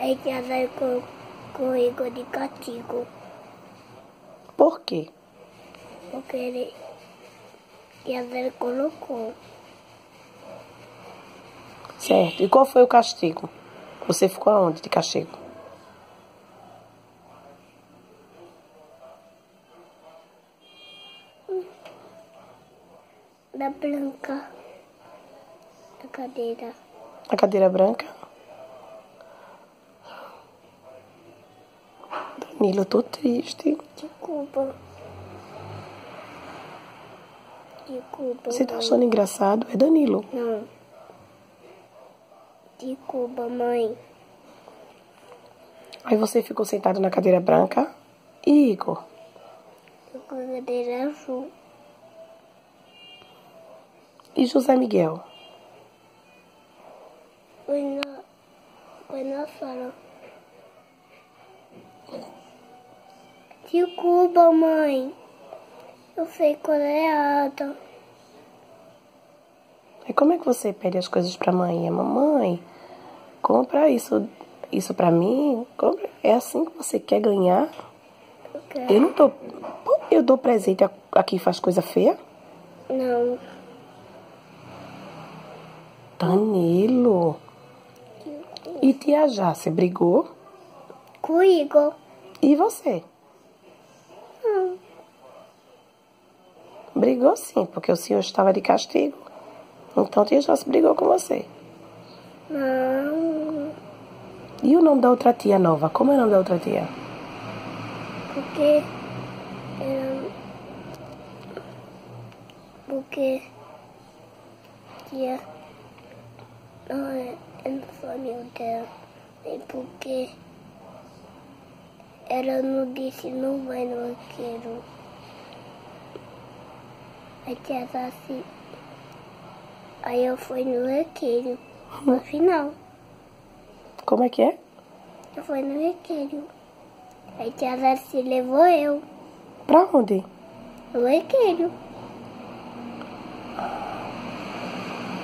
Aí tia Zé colocou Igor de castigo. Por quê? Porque ele. Tia Zé colocou. Certo. E qual foi o castigo? Você ficou aonde de castigo? Da branca. Da cadeira. Na cadeira branca? Danilo, eu tô triste. Desculpa. Desculpa. Você tá achando engraçado? É Danilo. Não. Desculpa, mãe. Aí você ficou sentado na cadeira branca. E Igor? Eu com a cadeira azul. E José Miguel? Foi na. Foi na sala. Desculpa, mãe. Eu fui coreada. E como é que você pede as coisas pra mãe? É, Mamãe, compra isso, isso pra mim. Compra. É assim que você quer ganhar? Eu quero. Eu não tô. Eu dou presente a- aqui e faz coisa feia? Não. Danilo. E tia Jácia brigou? Com Igor. E você? Não. Brigou sim, porque o senhor estava de castigo. Então tia Jácia brigou com você. Não. E o nome da outra tia nova? Como é o nome da outra tia? Porque. Porque. Tia. Não é. Eu não sou amigo dela. Nem porque. Ela não disse não vai no arqueiro. A tia assim. Aí eu fui no arqueiro. No final. Como é que é? Eu fui no arqueiro. Aí tia Zassi levou eu. Pra onde? No arqueiro.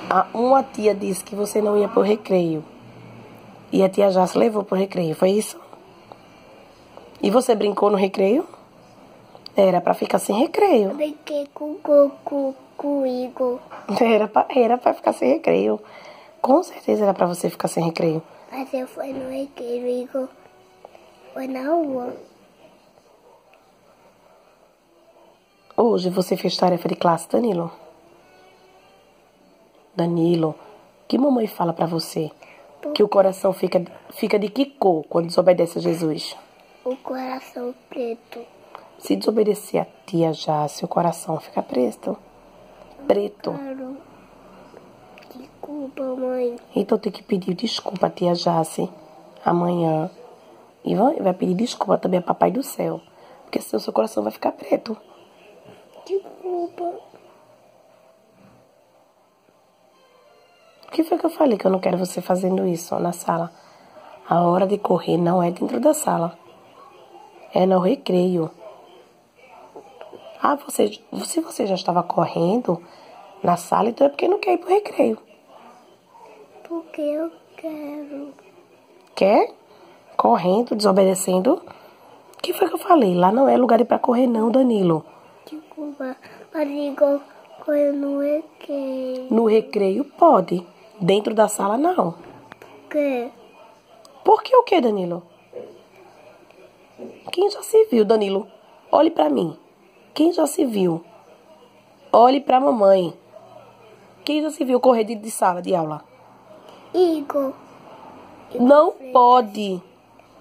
Ah, uma tia disse que você não ia pro recreio. E a tia Jácia levou pro recreio, foi isso? E você brincou no recreio? Era pra ficar sem recreio. brinquei com Goku, com o Igor. Era pra, era pra ficar sem recreio. Com certeza era pra você ficar sem recreio. Mas eu fui no arqueiro, o Igor foi na rua. Hoje você fez tarefa de classe, Danilo. Danilo, que mamãe fala pra você? Que o coração fica, fica de que cor quando desobedece a Jesus? O coração preto. Se desobedecer a tia já, seu coração fica preto. Preto. Claro. Desculpa, mãe. Então tem que pedir desculpa a tia Jace amanhã. E vai, vai pedir desculpa também a Papai do Céu. Porque senão seu coração vai ficar preto. Desculpa. O que foi que eu falei que eu não quero você fazendo isso ó, na sala? A hora de correr não é dentro da sala. É no recreio. Ah, você, se você já estava correndo na sala, então é porque não quer ir pro recreio. Porque eu quero. Quer? Correndo, desobedecendo. O que foi que eu falei? Lá não é lugar para correr, não, Danilo. Desculpa. Mas Igor foi no arqueiro. No recreio pode. Dentro da sala, não. Por quê? Por que o que, Danilo? Quem já se viu, Danilo? Olhe pra mim. Quem já se viu? Olhe pra mamãe. Quem já se viu correr de, de sala de aula? Igor. Não pode.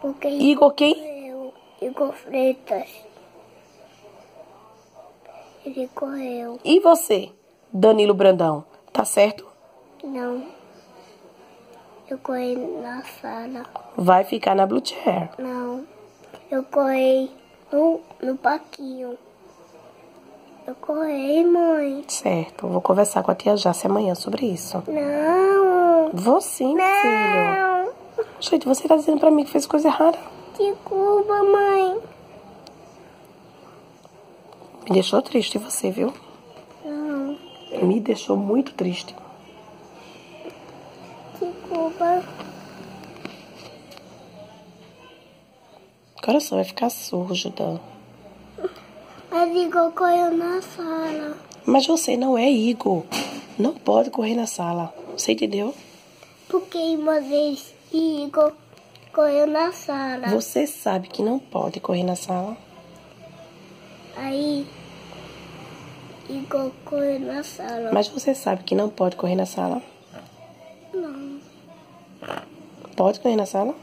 Porque Igor quem? correu. Igor Freitas. Ele correu. E você, Danilo Brandão? Tá certo? Não. Eu corri na sala. Vai ficar na Blue Chair. Não. Eu corri no, no parquinho. Eu corri, mãe. Certo. Vou conversar com a tia Jace amanhã sobre isso. Não. Vou sim, filho. Não. Gente, você tá dizendo pra mim que fez coisa errada. Desculpa, mãe. Me deixou triste você, viu? Não. Me deixou muito triste. Desculpa. Só vai ficar sujo, Dan. Mas Igor correu na sala. Mas você não é Igor. Não pode correr na sala. Você entendeu? Porque uma vez Igor correu na sala. Você sabe que não pode correr na sala. Aí Igor correu na sala. Mas você sabe que não pode correr na sala. Não. Pode correr na sala?